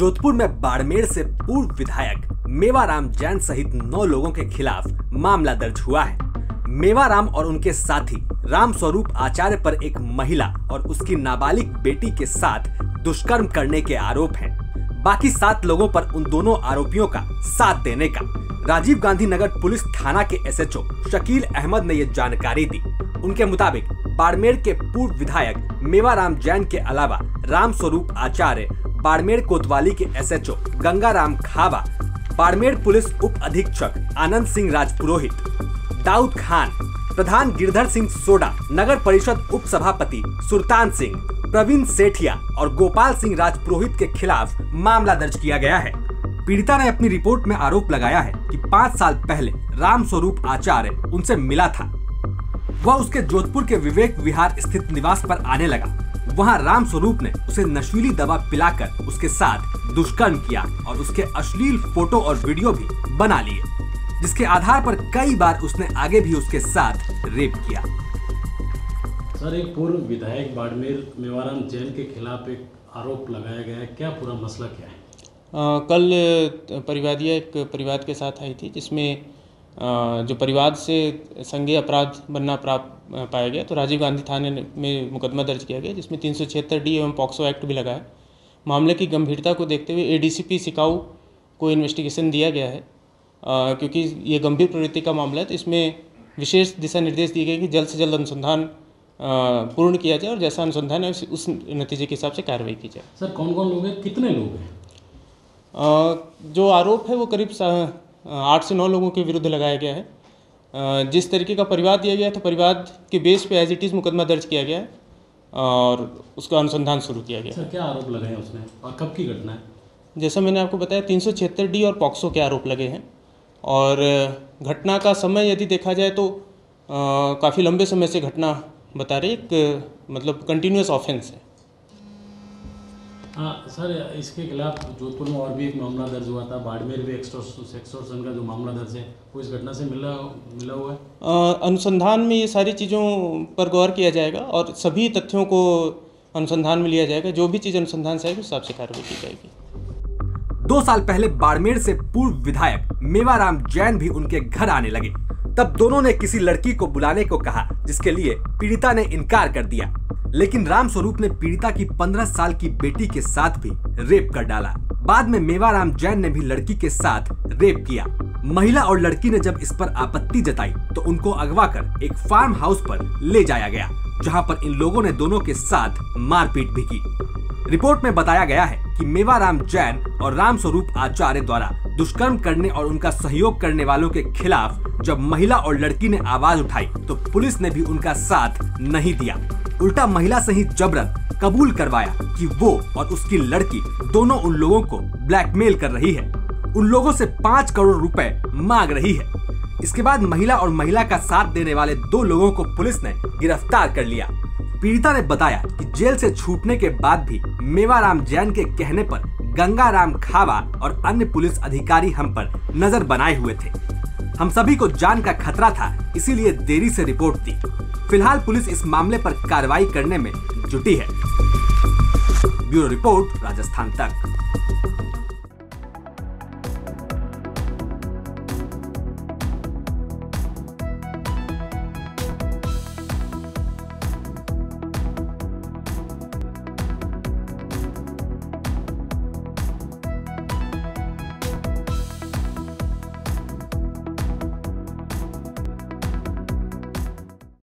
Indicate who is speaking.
Speaker 1: जोधपुर में बाड़मेर से पूर्व विधायक मेवाराम जैन सहित नौ लोगों के खिलाफ मामला दर्ज हुआ है। मेवाराम और उनके साथी राम स्वरूप आचार्य पर एक महिला और उसकी नाबालिग बेटी के साथ दुष्कर्म करने के आरोप हैं। बाकी सात लोगों पर उन दोनों आरोपियों का साथ देने का। राजीव गांधी नगर पुलिस थाना के एसएचओ शकील अहमद ने ये जानकारी दी। उनके मुताबिक बाड़मेर के पूर्व विधायक मेवाराम जैन के अलावा राम स्वरूप आचार्य बाड़मेर कोतवाली के एसएचओ गंगाराम खावा बाड़मेर पुलिस उप अधीक्षक आनंद सिंह राजपुरोहित, दाऊद खान, प्रधान गिरधर सिंह सोडा, नगर परिषद उप सभापति सुल्तान सिंह, प्रवीण सेठिया और गोपाल सिंह राजपुरोहित के खिलाफ मामला दर्ज किया गया है। पीड़िता ने अपनी रिपोर्ट में आरोप लगाया है कि पाँच साल पहले राम स्वरूप आचार्य उनसे मिला था। वह उसके जोधपुर के विवेक विहार स्थित निवास पर आने लगा। वहाँ राम स्वरूप ने उसे नशीली दवा पिलाकर उसके साथ दुष्कर्म किया और उसके अश्लील फ़ोटो और वीडियो भी बना लिए जिसके आधार पर कई बार उसने आगे भी उसके साथ रेप किया।
Speaker 2: सर एक पूर्व विधायक बाड़मेर मेवाराम जैन के खिलाफ एक आरोप लगाया गया है। क्या पूरा मसला क्या है?
Speaker 3: आ, कल परिवादिया एक परिवार के साथ आई थी जिसमें जो परिवाद से संज्ञेय अपराध बनना प्राप्त पाया गया तो राजीव गांधी थाने में मुकदमा दर्ज किया गया जिसमें तीन सौ छिहत्तर डी एवं पॉक्सो एक्ट भी लगा है। मामले की गंभीरता को देखते हुए एडीसीपी सिकाऊ को इन्वेस्टिगेशन दिया गया है आ, क्योंकि ये गंभीर प्रवृत्ति का मामला है तो इसमें विशेष दिशा निर्देश दिए गए कि जल्द से जल्द अनुसंधान पूर्ण किया जाए और जैसा अनुसंधान है उस नतीजे के हिसाब से कार्रवाई की जाए।
Speaker 2: सर कौन कौन लोग हैं? कितने लोग हैं?
Speaker 3: जो आरोप है वो करीब आठ से नौ लोगों के विरुद्ध लगाया गया है। जिस तरीके का परिवाद दिया गया था परिवाद के बेस पे एज इट इज़ मुकदमा दर्ज किया गया और उसका अनुसंधान शुरू किया गया
Speaker 2: सर क्या आरोप लगे हैं उसमें? और कब की घटना है?
Speaker 3: जैसा मैंने आपको बताया तीन सौ छिहत्तर डी और पॉक्सो के आरोप लगे हैं। और घटना का समय यदि देखा जाए तो काफ़ी लंबे समय से घटना बता रही एक मतलब कंटिन्यूस ऑफेंस है।
Speaker 2: हाँ सर इसके खिलाफ जोधपुर में और भी एक मामला दर्ज हुआ था बाड़मेर भी एक्सटोर्सन का जो मामला दर्ज है वो इस घटना से मिला मिला हुआ है?
Speaker 3: अनुसंधान में ये सारी चीज़ों पर गौर किया जाएगा और सभी तथ्यों को अनुसंधान में लिया जाएगा। जो भी चीज़ अनुसंधान से आएगी उस हिसाब से कार्रवाई की जाएगी।
Speaker 1: दो साल पहले बाड़मेर से पूर्व विधायक मेवाराम जैन भी उनके घर आने लगे। तब दोनों ने किसी लड़की को बुलाने को कहा जिसके लिए पीड़िता ने इनकार कर दिया। लेकिन राम स्वरूप ने पीड़िता की 15 साल की बेटी के साथ भी रेप कर डाला। बाद में मेवाराम जैन ने भी लड़की के साथ रेप किया। महिला और लड़की ने जब इस पर आपत्ति जताई तो उनको अगवा कर एक फार्म हाउस पर ले जाया गया, जहाँ पर इन लोगों ने दोनों के साथ मारपीट भी की। रिपोर्ट में बताया गया है कि मेवाराम जैन और राम स्वरूप आचार्य द्वारा दुष्कर्म करने और उनका सहयोग करने वालों के खिलाफ जब महिला और लड़की ने आवाज़ उठाई तो पुलिस ने भी उनका साथ नहीं दिया। उल्टा महिला से ही जबरन कबूल करवाया कि वो और उसकी लड़की दोनों उन लोगों को ब्लैकमेल कर रही है। उन लोगों से पाँच करोड़ रुपए मांग रही है। इसके बाद महिला और महिला का साथ देने वाले दो लोगों को पुलिस ने गिरफ़्तार कर लिया। पीड़िता ने बताया कि जेल से छूटने के बाद भी मेवाराम जैन के कहने पर गंगाराम खावा और अन्य पुलिस अधिकारी हम पर नज़र बनाए हुए थे। हम सभी को जान का खतरा था, इसीलिए देरी से रिपोर्ट दी। फ़िलहाल पुलिस इस मामले पर कार्रवाई करने में जुटी है। ब्यूरो रिपोर्ट राजस्थान तक।